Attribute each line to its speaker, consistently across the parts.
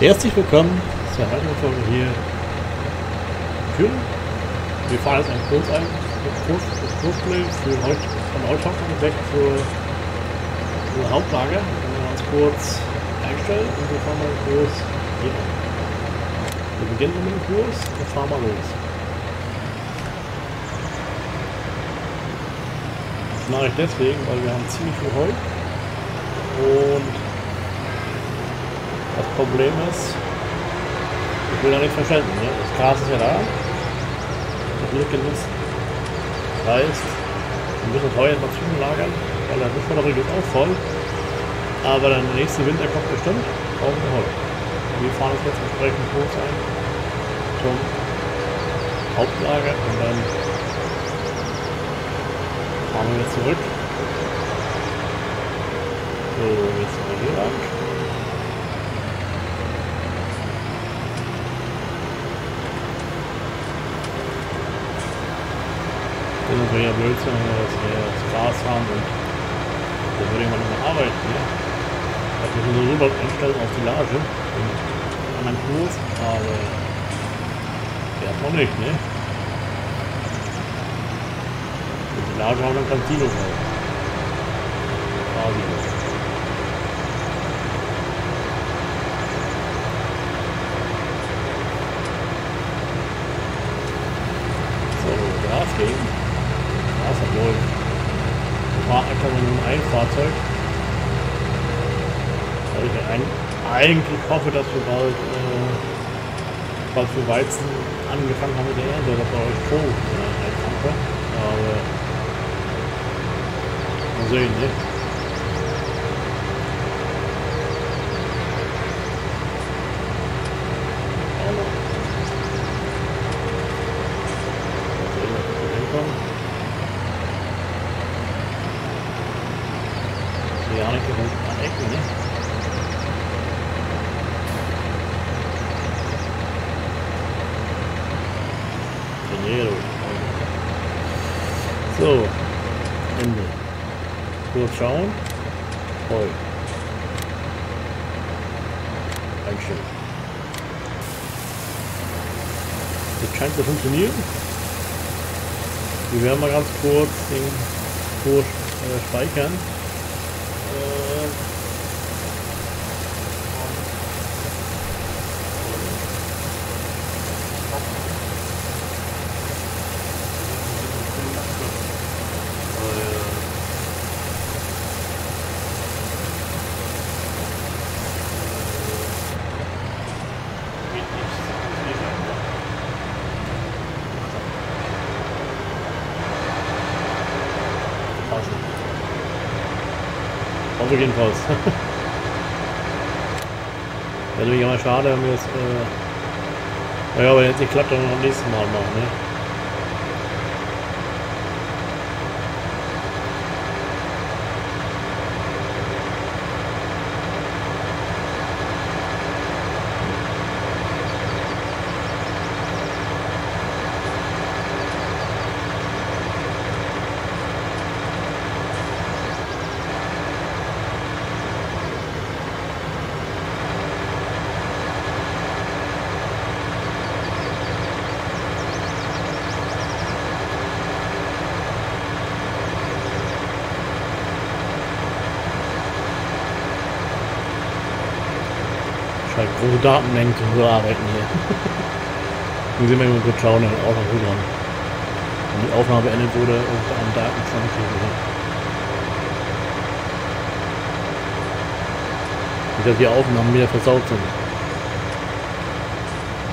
Speaker 1: Herzlich willkommen zur weiteren Folge hier für. Wir fahren jetzt einen Kurs ein, das Kurs, das Kursplay für heute von heute weg zur, zur Hauptlage. Wir werden uns kurz einstellen und wir fahren mal den Kurs hier an. Wir beginnen mit dem Kurs und fahren mal los. Das mache ich deswegen, weil wir haben ziemlich viel Heu und Problem ist, ich will da nicht verschwenden. Ne? Das Gras ist ja da. Das wird genutzt. Das heißt, wir müssen das Heu etwas zwischenlagern, weil Buschfabrik ist auch voll. Aber dann der nächste Winter kommt bestimmt, brauchen wir Heu. Wir fahren jetzt entsprechend kurz ein zum Hauptlager und dann fahren wir wieder zurück. So, jetzt sind wir hier lang. Das ist natürlich ja Blödsinn, das, hier das Gras haben und da würde jemand noch arbeiten. Ja? Das wir so rüber einstellen auf die Lage und anderen Kurs, aber der hat noch nicht, ne? Und die Lage haben dann Kantine drauf. Quasi. So, Gas geben. Gas obwohl. Wir fahren einfach nur ein Einfahrzeug. Weil ich eigentlich hoffe, dass wir bald, äh, bald für Weizen angefangen haben mit der Ernte, dass wir euch Stroh äh, einfangen können. Aber mal sehen, ne? Schauen wir. Mal sehen, ob wir hinkommen. Ich sehe ja nicht, wo an Ecken, ne? Dinero. So, Ende. Schauen. Voll. Einstellen. Das scheint zu funktionieren. Wir werden mal ganz kurz den Kurs äh, speichern. Äh, Hoffe jedenfalls. Wäre natürlich immer schade, wenn wir es. Äh, naja, aber jetzt nicht klappt, dann noch am nächsten Mal machen, ne? Große Datenmengen zu bearbeiten hier. Nun sehen wir mal kurz schauen, auch noch rüber. Wenn die Aufnahme beendet wurde und an Daten 20 wurde. Nicht, dass die Aufnahmen wieder versaut sind.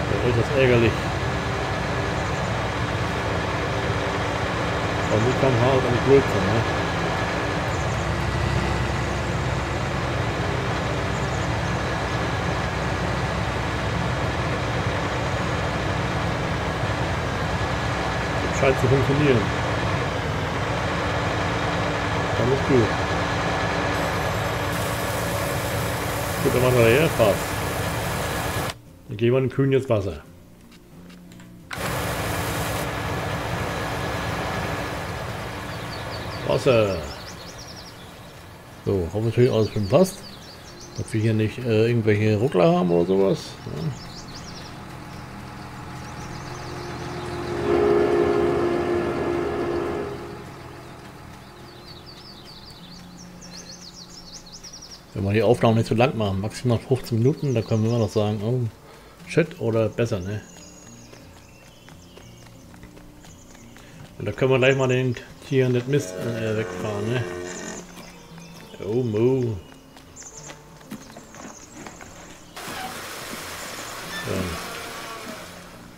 Speaker 1: Das ist das ärgerlich. Aber so kann halt an die Blödsinn, ne? Scheint zu funktionieren. Alles gut. Gut, dann machen wir her, fast. Dann geben wir den Kühen jetzt Wasser. Wasser. So, natürlich alles schon passt. Ob wir hier nicht äh, irgendwelche Ruckler haben oder sowas. Ja. Wenn wir die Aufnahme nicht zu lang machen, maximal 15 Minuten, dann können wir immer noch sagen, oh, shit oder besser, ne? Und da können wir gleich mal den Tieren das Mist äh, wegfahren, ne? Oh, Mo. Ja.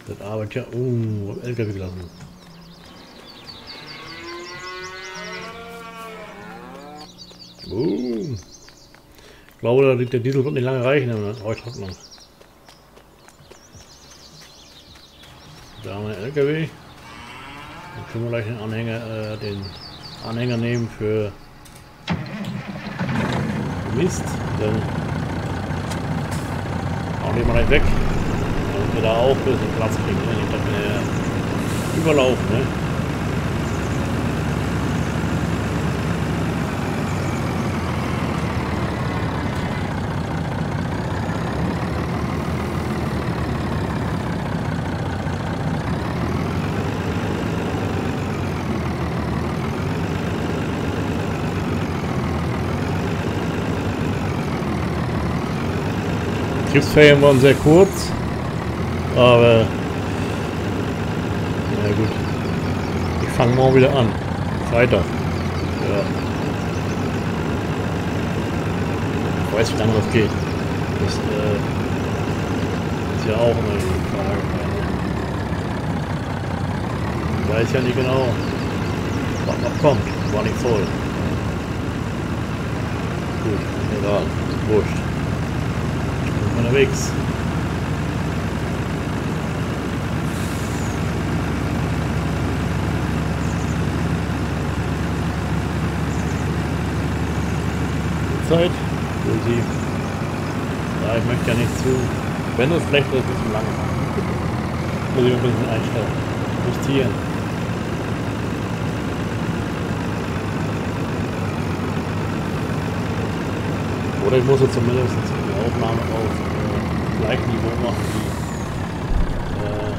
Speaker 1: Das arbeitet ja... Oh, LKW gelassen. Oh. Ich glaube, der Diesel wird nicht lange reichen in der Heutrocknung. Da haben wir einen LKW. Dann können wir gleich den Anhänger, äh, den Anhänger nehmen für Mist. Dann hauen wir mal gleich weg. Damit wir da auch ein bisschen Platz kriegen. Ne? Nicht, dass wir überlaufen. Ne? Betriebsferien waren sehr kurz, aber na gut. Ich fange morgen wieder an. Freitag. Ja. Ich weiß, wie lange das geht. Das äh, ist ja auch immer die Frage. Ich weiß ja nicht genau, was noch kommt. War nicht voll. Gut, egal. Wurscht unterwegs. Zeit, sie, ja, ich möchte ja nicht zu, wenn es schlecht ist, ein bisschen lange machen. Muss ich ein bisschen einstellen, justieren. Oder ich muss jetzt zumindest die Aufnahme auf gleichen Niveau machen wie äh,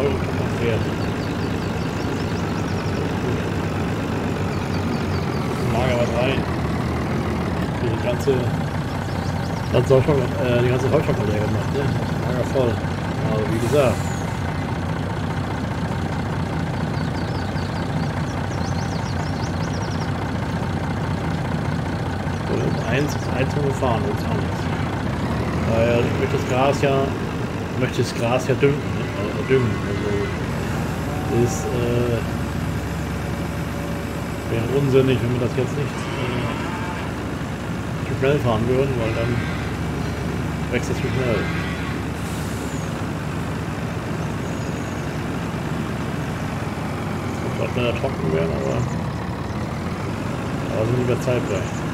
Speaker 1: Euro fährt. Lager was rein. Die ganze, ganze äh, die ganze Holzschocker leer gemacht, ne? Lager voll. Aber wie gesagt, eins eins gefahren anders. Weil ich möchte das Gras ja, möchte das Gras ja düngen, ne? also düngen. Also ist äh, wäre unsinnig, wenn wir das jetzt nicht äh, zu schnell fahren würden, weil dann wächst es zu schnell. Es wird schneller trocken werden, aber, aber sind wir zeitgleich.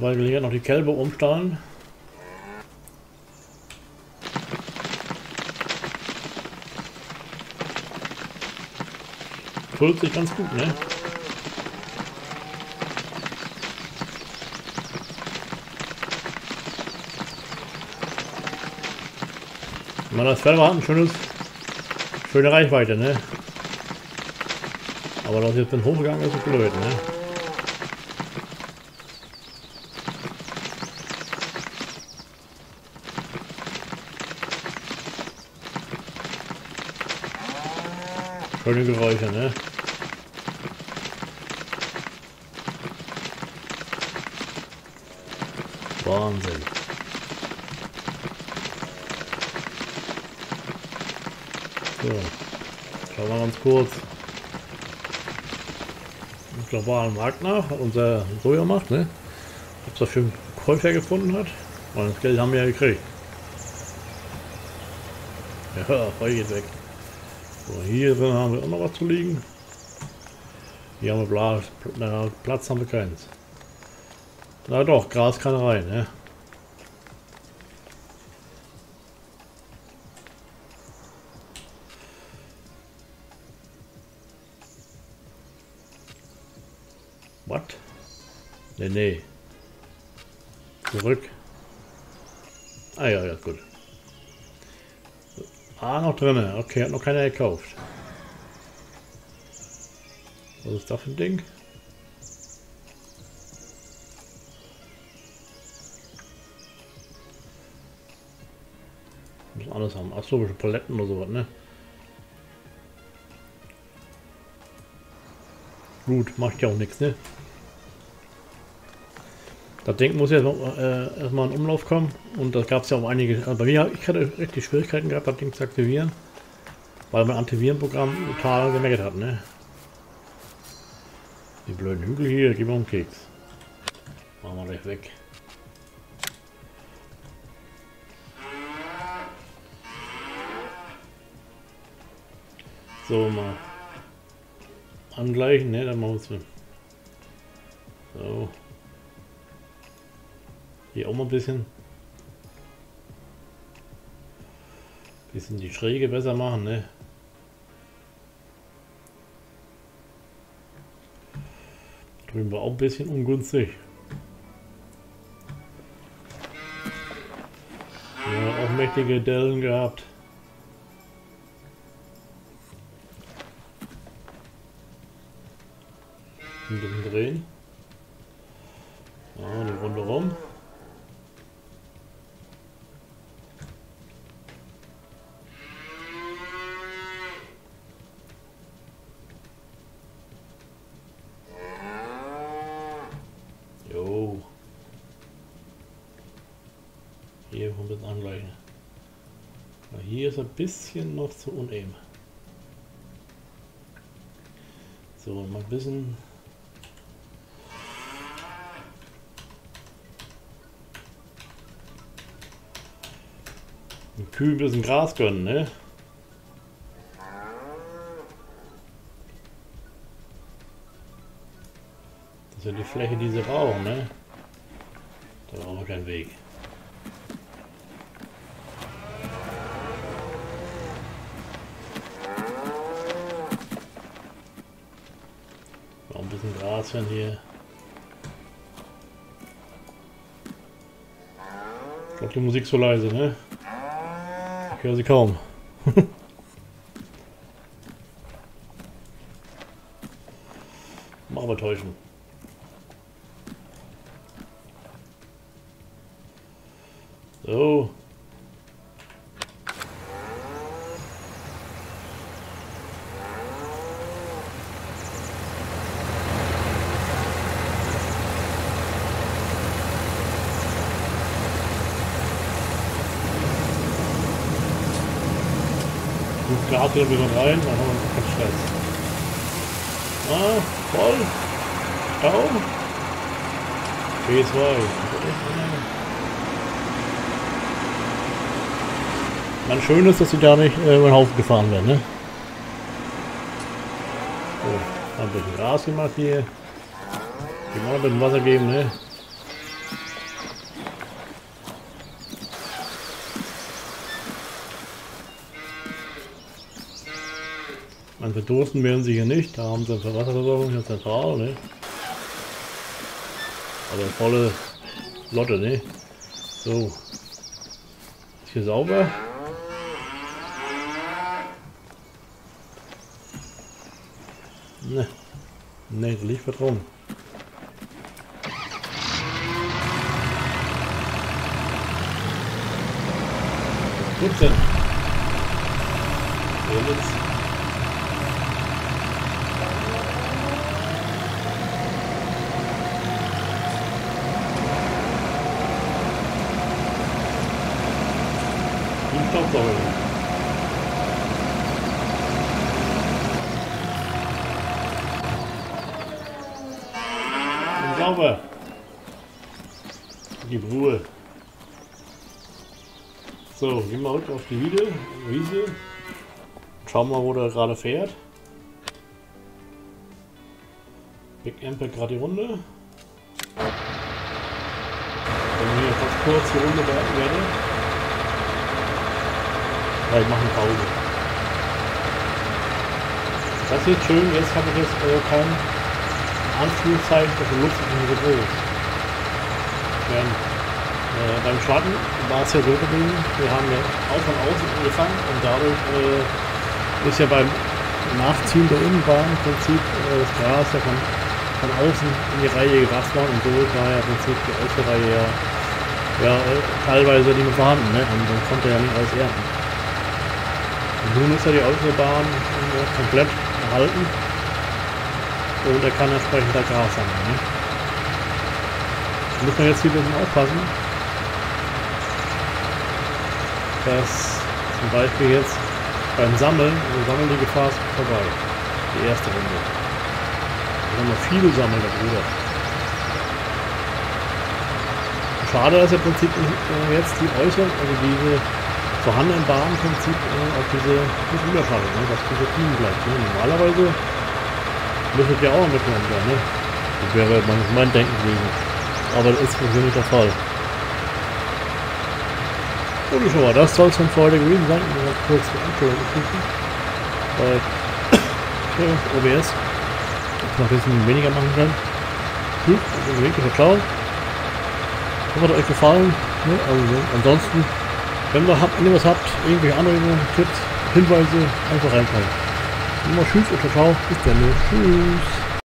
Speaker 1: Weil wir hier noch die Kälber umstallen. Füllt sich ganz gut, ne? Man das Fell hat ein schönes, schöne Reichweite, ne? Aber das jetzt den hochgegangen ist, ist blöd, ne? Schöne Geräusche, ne? Wahnsinn. So. Schauen wir ganz kurz im globalen Markt nach, was unser Soja macht, ne? Ob es dafür einen Käufer gefunden hat. Und das Geld haben wir ja gekriegt. Ja, Heu geht weg. So, hier drin haben wir auch noch was zu liegen. Hier haben wir Bla na, Platz haben wir keins. Na doch, Gras kann rein, ne? What? Nee, nee. Zurück. Ah ja, ja, gut. Ah, noch drin. Okay, hat noch keiner gekauft. Was ist das für ein Ding? Muss alles haben. Achso, Paletten oder sowas, ne? Gut, macht ja auch nichts, ne? Das Ding muss jetzt äh, erstmal in Umlauf kommen und da gab es ja auch einige. Also bei mir, ich hatte richtig Schwierigkeiten gehabt, das Ding zu aktivieren, weil mein Antivirenprogramm total gemerkt hat, ne? Die blöden Hügel hier, gib mir einen Keks. Machen wir gleich weg. So, mal angleichen, ne? Dann machen wir es. So. Hier auch mal ein bisschen. Bisschen die Schräge besser machen, ne? Drüben war auch ein bisschen ungünstig. Ja, auch mächtige Dellen gehabt. Ein bisschen drehen. Ja, eine Runde rum. Ein bisschen noch zu uneben. So, mal ein bisschen ein Kühe ein bisschen Gras gönnen, ne? Das ist ja die Fläche, die sie brauchen, ne? Da brauchen wir keinen Weg. Gras hier. Ich glaube, die Musik so leise, ne? Ich höre sie kaum. Machen wir täuschen. So. Glas wieder rein, dann haben wir keinen Stress. Ah, voll. Stau. B2. Man schön ist, dass sie da nicht äh, über den Haufen gefahren werden, ne? So, ein bisschen Gras gemacht hier. Die mal ein bisschen Wasser geben, ne? Man verdursten werden sie hier nicht, da haben sie eine Wasserversorgung hier zentral, ne? Aber volle Lotte, ne? So. Ist hier sauber? Ne. Ne, was rum. Gut denn. jetzt. Sauber. Die Ruhe. So, gehen wir heute auf die Wiese. Wiese. Schauen wir mal, wo der gerade fährt. Big Impact gerade die Runde. Wenn hier ganz kurz die Runde beenden werde. Ja, ich mache eine Pause. Das ist schön, jetzt habe ich jetzt äh, kein Anführungszeichen, die Luft nicht so groß. Während, äh, beim Schwatten war es ja so gewesen, wir haben ja auch von außen angefangen und dadurch äh, ist ja beim Nachziehen der Innenbahn im Prinzip äh, das Gras ja von, von außen in die Reihe gebracht worden und so war ja im Prinzip die äußere Reihe ja, ja äh, teilweise nicht mehr vorhanden, ne? und dann konnte er ja nicht alles ernten. Und nun ist ja die äußere Bahn äh, komplett erhalten und er kann entsprechend da Gras sammeln. Ne? Muss man jetzt hier ein bisschen aufpassen, dass zum Beispiel jetzt beim Sammeln, also Sammeln die Gefahr ist vorbei. Die erste Runde. Haben noch viele Sammeln darüber. Schade, dass im Prinzip äh, jetzt die äußeren, also diese vorhandenen Bahnen im Prinzip äh, auf diese nicht überschaltet, ne? dass diese Team bleibt. Ne? Normalerweise müsste ja auch mitgenommen werden. Ne? Das wäre mein, mein Denken gewesen. Aber das ist für nicht der Fall. Gut, schon mal, das soll es von heute gewesen sein. Ich mal kurz die Anstellung prüfen. Bei OBS. Dass wir ein bisschen weniger machen können. Gut, also Link ciao. Hoffe, hat euch gefallen. Ne? Also, ansonsten, wenn ihr habt, irgendwas habt, irgendwelche Anregungen, Tipps, Hinweise, einfach reinkommen. Immer tschüss und ciao. Bis dann. Tschüss.